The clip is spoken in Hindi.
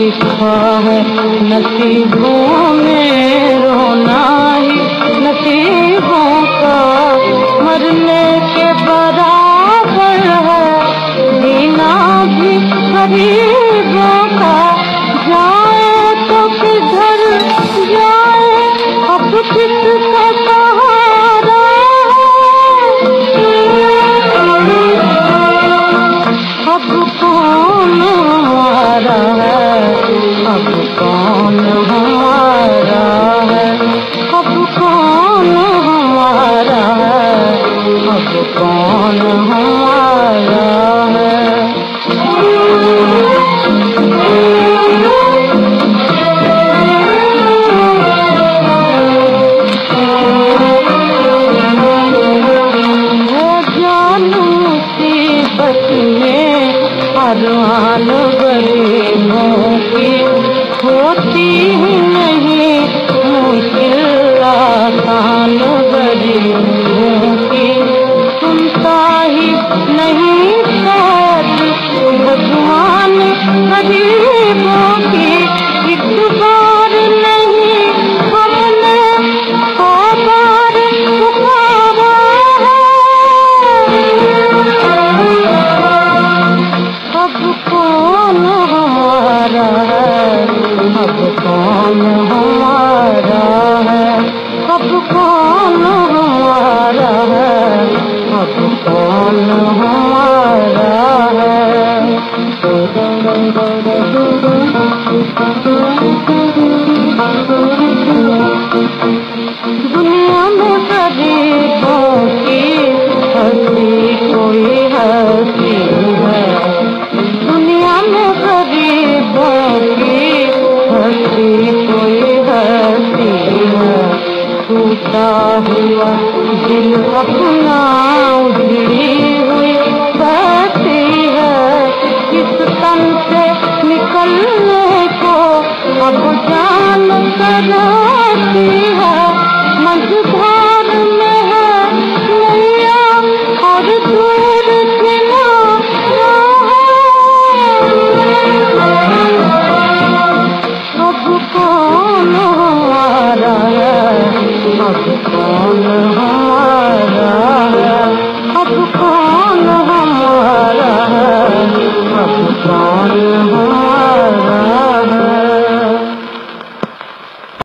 लिखा है नसीबों में रोना আলো अब कौन हमारा है अब कौन हमारा है अब कौन हमारा है कोई हसीना टूटा हुआ दिल अपना उजड़ी हुई बहती है। किस तन से निकलने को अब जान कराती है मजबूर Bye.